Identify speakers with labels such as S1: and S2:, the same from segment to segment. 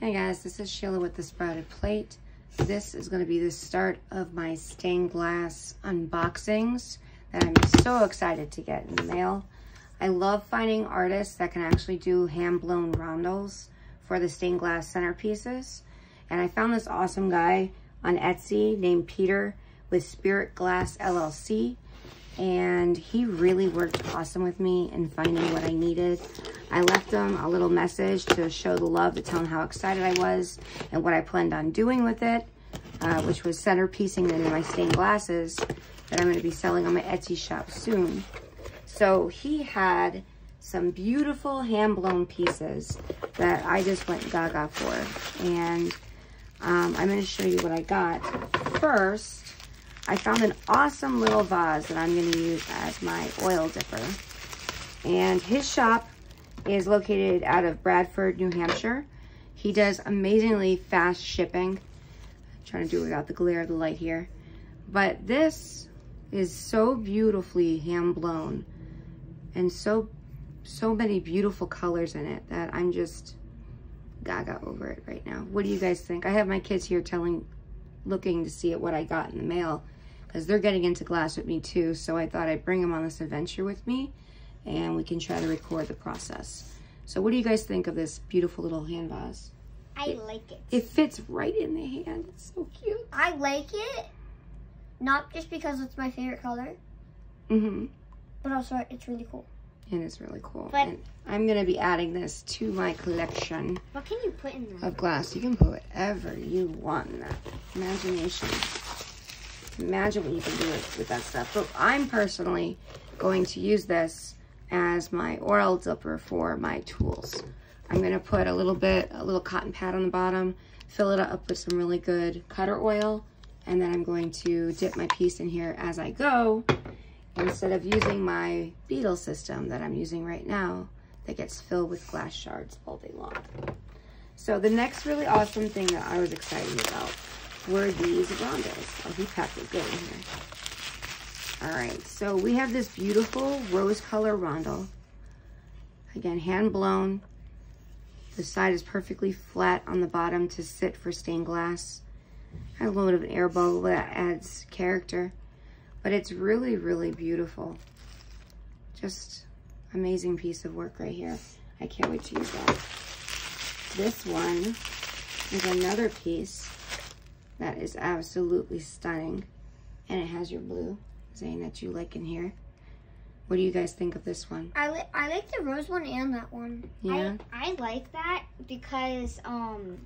S1: Hey guys, this is Sheila with the Sprouted Plate. This is going to be the start of my stained glass unboxings that I'm so excited to get in the mail. I love finding artists that can actually do hand-blown rondels for the stained glass centerpieces. And I found this awesome guy on Etsy named Peter with Spirit Glass LLC and he really worked awesome with me in finding what I needed. I left him a little message to show the love, to tell him how excited I was and what I planned on doing with it, uh, which was centerpiecing it in my stained glasses that I'm going to be selling on my Etsy shop soon. So he had some beautiful hand-blown pieces that I just went gaga for. And um, I'm going to show you what I got. First, I found an awesome little vase that I'm going to use as my oil dipper. And his shop is located out of Bradford, New Hampshire. He does amazingly fast shipping. I'm trying to do it without the glare of the light here. But this is so beautifully hand blown and so so many beautiful colors in it that I'm just gaga over it right now. What do you guys think? I have my kids here telling, looking to see what I got in the mail because they're getting into glass with me too. So I thought I'd bring them on this adventure with me and we can try to record the process. So what do you guys think of this beautiful little hand vase?
S2: I like it.
S1: It fits right in the hand. It's so cute.
S2: I like it, not just because it's my favorite color,
S1: mm-hmm.
S2: but also it's really cool.
S1: And it's really cool. But and I'm going to be adding this to my collection.
S2: What can you put in there?
S1: Of glass. You can put whatever you want in that. Imagination imagine what you can do with, with that stuff. But I'm personally going to use this as my oil dipper for my tools. I'm gonna put a little bit, a little cotton pad on the bottom, fill it up with some really good cutter oil, and then I'm going to dip my piece in here as I go, instead of using my beetle system that I'm using right now that gets filled with glass shards all day long. So the next really awesome thing that I was excited about were these rondels. Oh, he packed it good in here. All right, so we have this beautiful rose color rondel. Again, hand blown. The side is perfectly flat on the bottom to sit for stained glass. I have a little bit of an air bubble that adds character, but it's really, really beautiful. Just amazing piece of work right here. I can't wait to use that. This one is another piece that is absolutely stunning. And it has your blue saying that you like in here. What do you guys think of this one?
S2: I, li I like the rose one and that one.
S1: Yeah?
S2: I, I like that because um,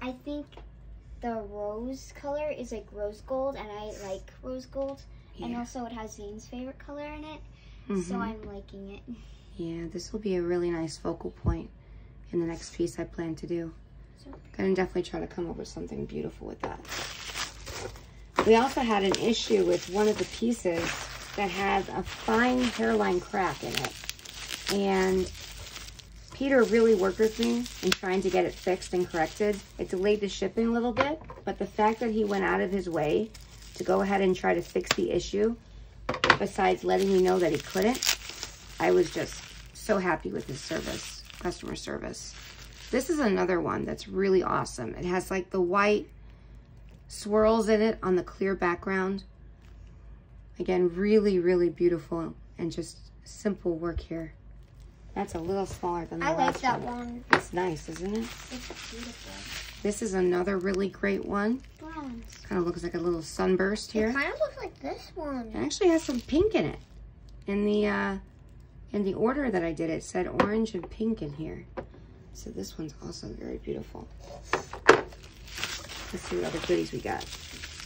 S2: I think the rose color is like rose gold and I like rose gold. Yeah. And also it has Zane's favorite color in it. Mm -hmm. So mm-hmm. I'm liking it.
S1: Yeah, this will be a really nice focal point in the next piece I plan to do. Gonna definitely try to come up with something beautiful with that. We also had an issue with one of the pieces that has a fine hairline crack in it. And Peter really worked with me in trying to get it fixed and corrected. It delayed the shipping a little bit, but the fact that he went out of his way to go ahead and try to fix the issue, besides letting me know that he couldn't, I was just so happy with his service, customer service. This is another one that's really awesome. It has like the white swirls in it on the clear background. Again, really, really beautiful and just simple work here. That's a little smaller than the one. I
S2: last
S1: like
S2: that one. one.
S1: It's nice, isn't it?
S2: It's beautiful.
S1: This is another really great one.
S2: Bronze.
S1: Kind of looks like a little sunburst here.
S2: It kind of looks like this one.
S1: It actually has some pink in it. In the uh, in the order that I did, it said orange and pink in here. So this one's also very beautiful. Let's see what other goodies we got.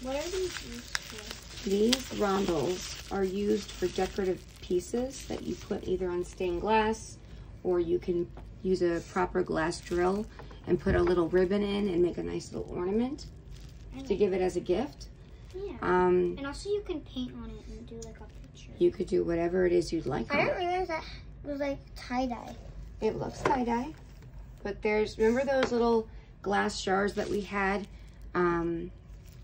S2: What are these used for?
S1: These rondels are used for decorative pieces that you put either on stained glass or you can use a proper glass drill and put a little ribbon in and make a nice little ornament like to give it as a gift.
S2: Yeah. Um, and also you can paint on it and do like a picture.
S1: You could do whatever it is you'd like.
S2: I didn't realize that it was like tie-dye.
S1: It looks tie-dye. But there's, remember those little glass jars that we had um,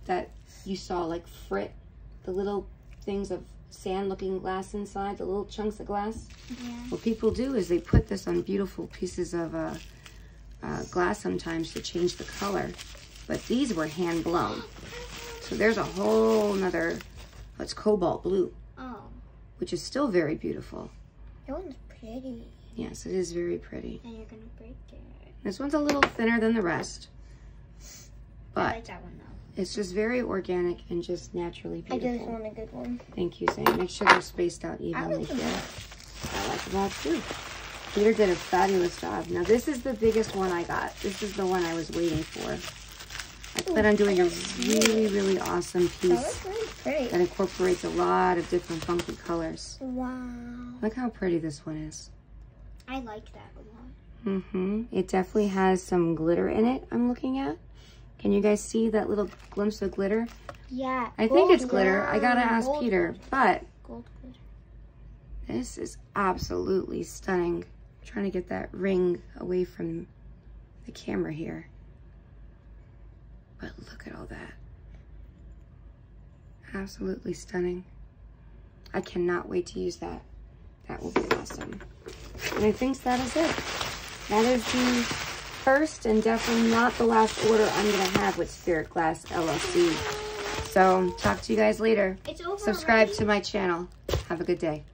S1: that you saw like frit, the little things of sand looking glass inside, the little chunks of glass?
S2: Yeah.
S1: What people do is they put this on beautiful pieces of uh, uh, glass sometimes to change the color, but these were hand blown. So there's a whole nother, it's cobalt blue,
S2: Oh,
S1: which is still very beautiful.
S2: that one's pretty.
S1: Yes, it is very pretty.
S2: And you're gonna break it.
S1: This one's a little thinner than the rest,
S2: I
S1: but
S2: like that one
S1: it's just very organic and just naturally beautiful.
S2: one a good one.
S1: Thank you, Sam. Make sure they're spaced out evenly
S2: them
S1: here. I like them all too. Peter did a fabulous job. Now this is the biggest one I got. This is the one I was waiting for. I plan on doing a really, really awesome piece
S2: really pretty.
S1: that incorporates a lot of different funky colors.
S2: Wow.
S1: Look how pretty this one is.
S2: I like that a lot.
S1: Mm-hmm. It definitely has some glitter in it, I'm looking at. Can you guys see that little glimpse of glitter?
S2: Yeah.
S1: I think it's glitter. I gotta ask
S2: Gold-
S1: Peter, but
S2: Gold glitter.
S1: This is absolutely stunning. I'm trying to get that ring away from the camera here. But look at all that. Absolutely stunning. I cannot wait to use that. That will be awesome. And I think that is it. That is the first and definitely not the last order I'm going to have with Spirit Glass LLC. So talk to you guys later.
S2: It's over.
S1: Subscribe
S2: already.
S1: to my channel. Have a good day.